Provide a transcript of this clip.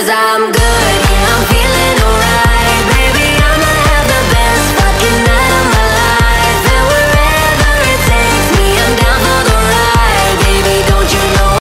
cause I'm good.